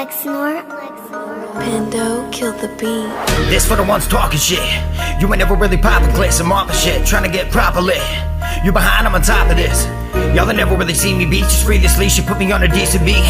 Lexnor. Pando killed the beat. This for the ones talking shit. You ain't never really poppin' clicks and mopping shit, trying to get properly. You behind, I'm on top of this. Y'all have never really seen me beat, just free this leash, you put me on a decent beat.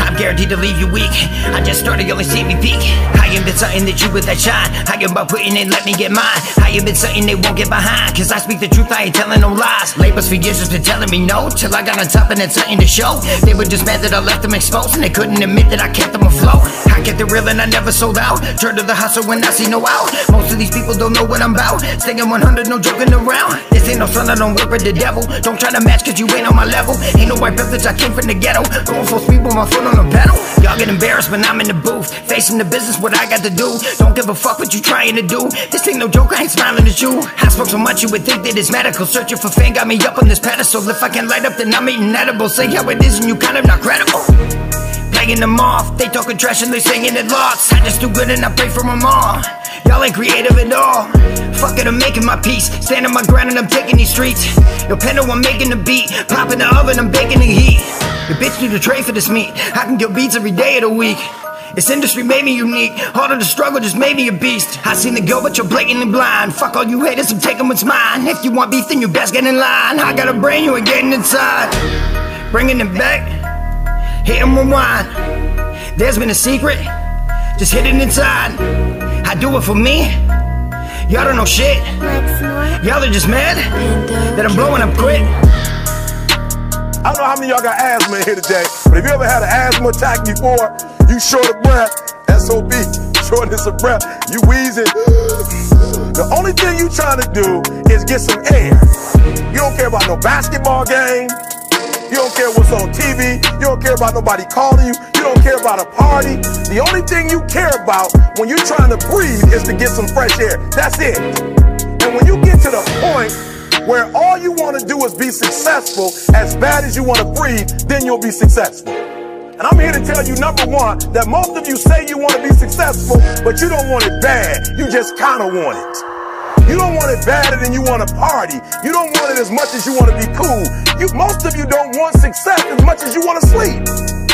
I'm guaranteed to leave you weak. I just started, you only see me peak. I am been something that you with that shine. I am about putting in, let me get mine. I been something they won't get behind. Cause I speak the truth, I ain't telling no lies. Labels for years just been telling me no, till I got on top and had something to show. They were just mad that I left them exposed, and they couldn't admit that I kept them afloat. I kept it real and I never sold out. Turn to the hustle when I see no out. Most of these people don't know what I'm about. Staying 100, no joking around. This ain't no son, I don't work with the devil. Don't try to match cause you ain't on my level. Ain't no white privilege, I came from the ghetto. Going full speed with my foot on the pedal. Y'all get embarrassed when I'm in the booth. Facing the business, what I got to do. Don't give a fuck what you trying to do. This ain't no joke, I ain't smiling at you. I spoke so much you would think that it's medical. Searching for fame got me up on this pedestal. If I can light up, then I'm eating edible. Say how it is and you kind of not credible. Playing them off, they talking trash and they singing it lost. I just do good and I pray for my all. Y'all ain't creative at all. Fuck it, I'm making my peace. Standing my ground and I'm taking these streets. Yo, Pendo, I'm making the beat. Pop in the oven, I'm baking the heat. Your bitch need a tray for this meat. I can get beats every day of the week. This industry made me unique. Harder to struggle just made me a beast. I seen the go, but you're blatantly blind. Fuck all you haters, I'm taking what's mine. If you want beef, then you best get in line. I got a brain, you ain't getting inside. Bringing it back, hit rewind. There's been a secret, just it inside. I do it for me. Y'all don't know shit. Y'all are just mad that I'm blowing up quick. I don't know how many y'all got asthma in here today, but if you ever had an asthma attack before, you short of breath, SOB, shortness of breath, you wheezing. The only thing you trying to do is get some air. You don't care about no basketball game. You don't care what's on TV. You don't care about nobody calling you. You don't care about a party. The only thing you care about when you're trying to breathe is to get some fresh air. That's it. And when you get to the point where all you want to do is be successful as bad as you want to breathe, then you'll be successful. And I'm here to tell you, number one, that most of you say you want to be successful, but you don't want it bad. You just kind of want it. You don't want it badder than you want to party. You don't want it as much as you want to be cool. You, most of you don't want success as much as you want to sleep.